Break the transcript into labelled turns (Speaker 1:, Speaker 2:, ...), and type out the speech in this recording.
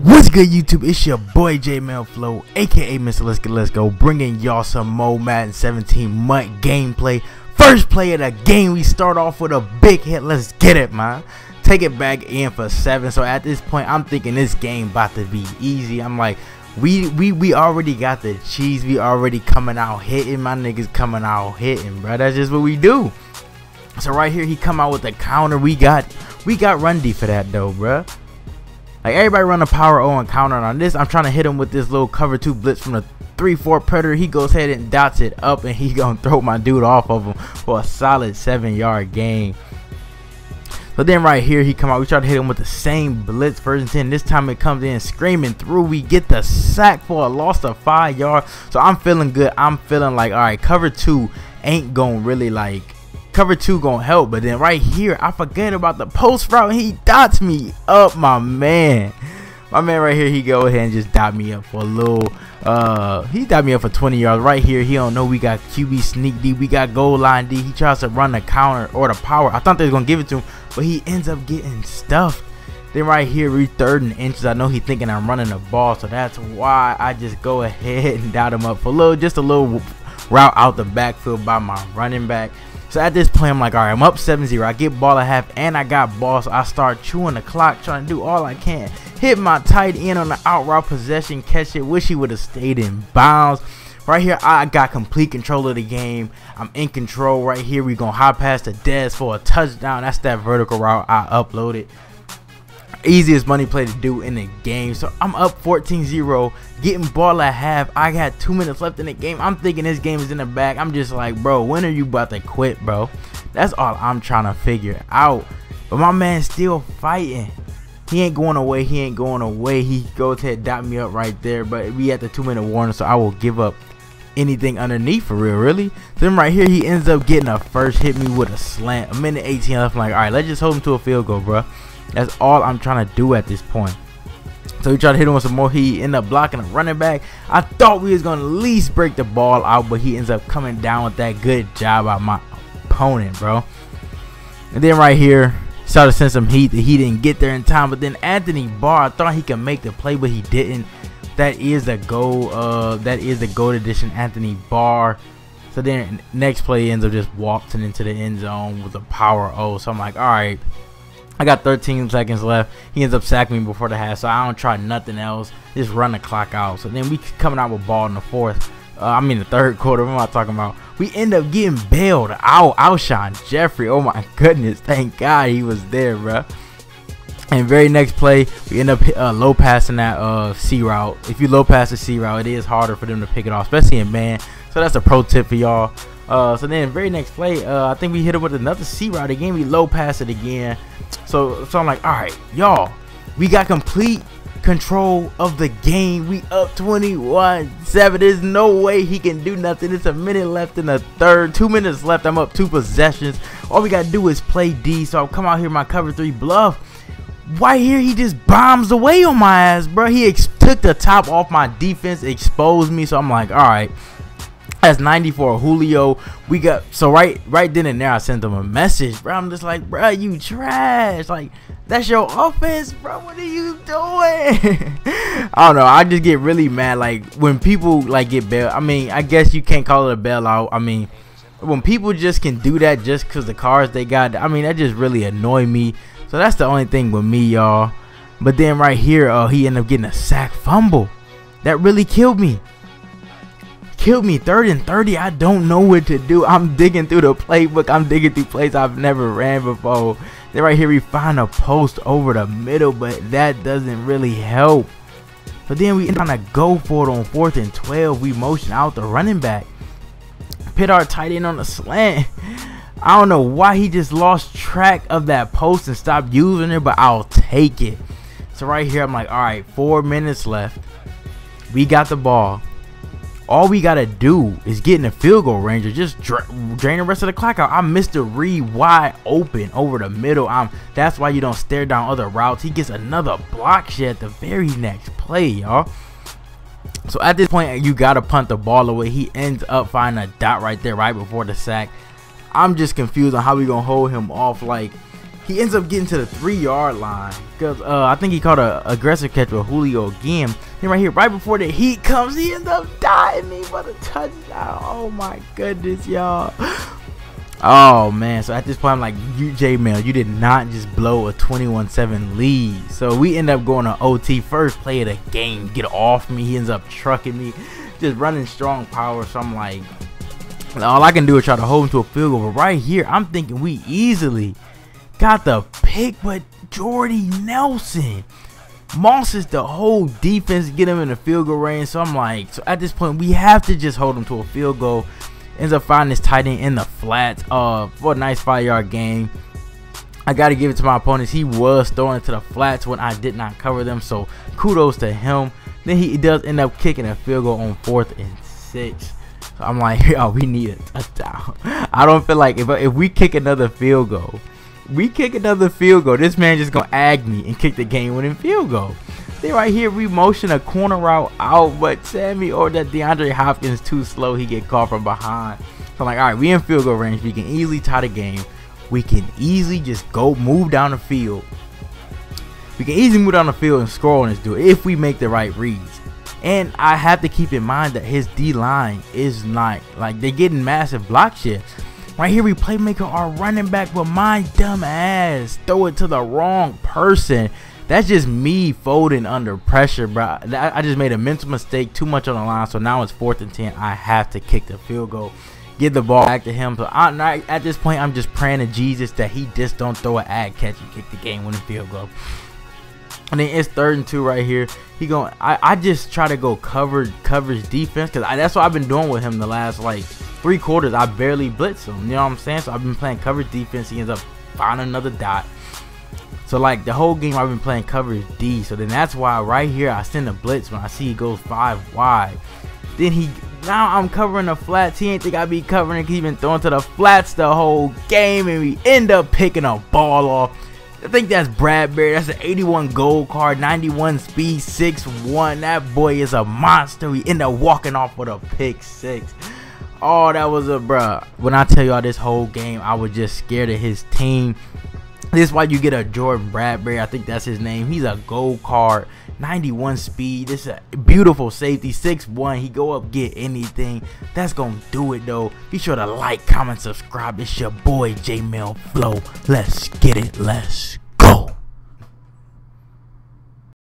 Speaker 1: What's good, YouTube? It's your boy J Flow, aka Mr. Let's Get Let's Go, bringing y'all some Mo Madden 17 MUT gameplay. First play of the game, we start off with a big hit. Let's get it, man. Take it back in for seven. So at this point, I'm thinking this game about to be easy. I'm like, we we we already got the cheese. We already coming out hitting. My niggas coming out hitting, bro. That's just what we do. So right here, he come out with the counter. We got we got Rundy for that though, bro. Like everybody run a power O and counter on this. I'm trying to hit him with this little cover two blitz from the 3-4 predator. He goes ahead and dots it up and he gonna throw my dude off of him for a solid seven yard gain. But then right here he come out. We try to hit him with the same blitz version 10. This time it comes in screaming through. We get the sack for a loss of five yards. So I'm feeling good. I'm feeling like all right, cover two ain't gonna really like cover two gonna help but then right here i forget about the post route. He dots me up my man. My man right here he go ahead and just dot me up for a little uh he dot me up for 20 yards. Right here he don't know we got qb sneak d we got goal line d. He tries to run the counter or the power. I thought they was gonna give it to him but he ends up getting stuffed. Then right here we third and inches. I know he thinking i'm running the ball so that's why i just go ahead and dot him up for a little just a little route out the backfield by my running back so at this point, I'm like, all right, I'm up 7-0. I get ball at half, and I got ball, so I start chewing the clock, trying to do all I can. Hit my tight end on the out route possession, catch it. Wish he would have stayed in bounds. Right here, I got complete control of the game. I'm in control right here. we going to hop past the Dez for a touchdown. That's that vertical route I uploaded easiest money play to do in the game. So I'm up 14-0, getting ball at half. I got two minutes left in the game. I'm thinking this game is in the back. I'm just like, bro, when are you about to quit, bro? That's all I'm trying to figure out. But my man's still fighting. He ain't going away. He ain't going away. He goes ahead dot me up right there. But we at the two minute warning, so I will give up anything underneath for real, really. Then right here, he ends up getting a first, hit me with a slant. A minute 18 left. I'm like, all right, let's just hold him to a field goal, bro. That's all I'm trying to do at this point. So he tried to hit him with some more. He ended up blocking a running back. I thought we was to at least break the ball out, but he ends up coming down with that good job by my opponent, bro. And then right here, started to send some heat that he didn't get there in time. But then Anthony Barr, I thought he could make the play, but he didn't. That is the goal. Uh, that is the gold edition, Anthony Barr. So then next play ends up just walking into the end zone with a power O. So I'm like, all right, I got 13 seconds left. He ends up sacking me before the half, so I don't try nothing else. Just run the clock out. So then we coming out with ball in the fourth. Uh, I mean the third quarter. What am I talking about? We end up getting bailed out. Alshon Jeffery. Oh my goodness. Thank God he was there, bro. And very next play, we end up uh, low passing that uh, C route. If you low pass the C route, it is harder for them to pick it off, especially in man. So that's a pro tip for y'all. Uh, so then very next play, uh, I think we hit him with another C route again. We low pass it again. So so I'm like, all right, y'all, we got complete control of the game. We up 21-7. There's no way he can do nothing. It's a minute left in the third. Two minutes left. I'm up two possessions. All we gotta do is play D. So I'll come out here my cover three bluff. Right here, he just bombs away on my ass, bro. He took the top off my defense, exposed me. So I'm like, all right. That's 94 Julio. We got so right right then and there I sent them a message, bro. I'm just like, bro, you trash. Like, that's your offense, bro. What are you doing? I don't know. I just get really mad. Like when people like get bail. I mean, I guess you can't call it a bailout. I mean, when people just can do that just because the cars they got. I mean, that just really annoy me. So that's the only thing with me, y'all. But then right here, uh, he ended up getting a sack fumble. That really killed me killed me third and 30 i don't know what to do. I'm digging through the playbook. I'm digging through plays i've never ran before. Then right here we find a post over the middle but that doesn't really help. But then we trying to go for it on fourth and 12 we motion out the running back. Pit our tight end on the slant. I don't know why he just lost track of that post and stopped using it but i'll take it. So right here i'm like all right four minutes left. We got the ball all we gotta do is get in the field goal range just dra drain the rest of the clock out. I missed a read wide open over the middle. I'm that's why you don't stare down other routes. He gets another block shit at the very next play, y'all. So at this point, you gotta punt the ball away. He ends up finding a dot right there, right before the sack. I'm just confused on how we gonna hold him off. Like He ends up getting to the three yard line because uh, I think he caught an aggressive catch with Julio again. Then right here, right before the heat comes, he ends up dying me for the touchdown. Oh my goodness, y'all. Oh man, so at this point I'm like, you J Mel, you did not just blow a 21-7 lead. So we end up going to OT first play of the game. Get off me. He ends up trucking me, just running strong power. So I'm like, all I can do is try to hold him to a field goal. But right here, I'm thinking we easily got the pick, but Jordy Nelson Mosses the whole defense, get him in the field goal range. So I'm like, so at this point, we have to just hold him to a field goal. Ends up finding this tight end in the flats uh, for a nice five yard game. I got to give it to my opponents. He was throwing to the flats when I did not cover them. So kudos to him. Then he does end up kicking a field goal on fourth and six. So I'm like, yo, we need a touchdown. I don't feel like if, if we kick another field goal, we kick another field goal. This man just gonna ag me and kick the game winning field goal. Then right here, we motion a corner route out, but Sammy or that DeAndre Hopkins too slow. He get caught from behind. So I'm like, all right, we in field goal range. We can easily tie the game. We can easily just go move down the field. We can easily move down the field and score on this dude if we make the right reads. And I have to keep in mind that his D line is not like they're getting massive block shit. Right here, we playmaker our running back, but my dumb ass throw it to the wrong person. That's just me folding under pressure, bro. I just made a mental mistake, too much on the line. So now it's fourth and ten. I have to kick the field goal, get the ball back to him. So I, at this point, I'm just praying to Jesus that he just don't throw an ad catch and kick the game winning field goal. And then it's third and two right here. He going. I, I just try to go cover coverage defense because that's what I've been doing with him the last like three quarters. I barely blitz him. You know what I'm saying? So I've been playing coverage defense. He ends up finding another dot. So like the whole game I've been playing coverage D. So then that's why right here I send a blitz when I see he goes five wide. Then he now I'm covering the flats. He ain't think I be covering. He's been throwing to the flats the whole game, and we end up picking a ball off. I think that's Bradberry. That's an 81 gold card, 91 speed, 6'1. That boy is a monster. We end up walking off with a pick six. Oh, that was a bruh. When I tell y'all this whole game, I was just scared of his team. This is why you get a Jordan Bradbury. I think that's his name. He's a gold card, 91 speed. This is a beautiful safety, Six one. He go up, get anything. That's gonna do it though. Be sure to like, comment, subscribe. It's your boy J Mel Flow. Let's get it. Let's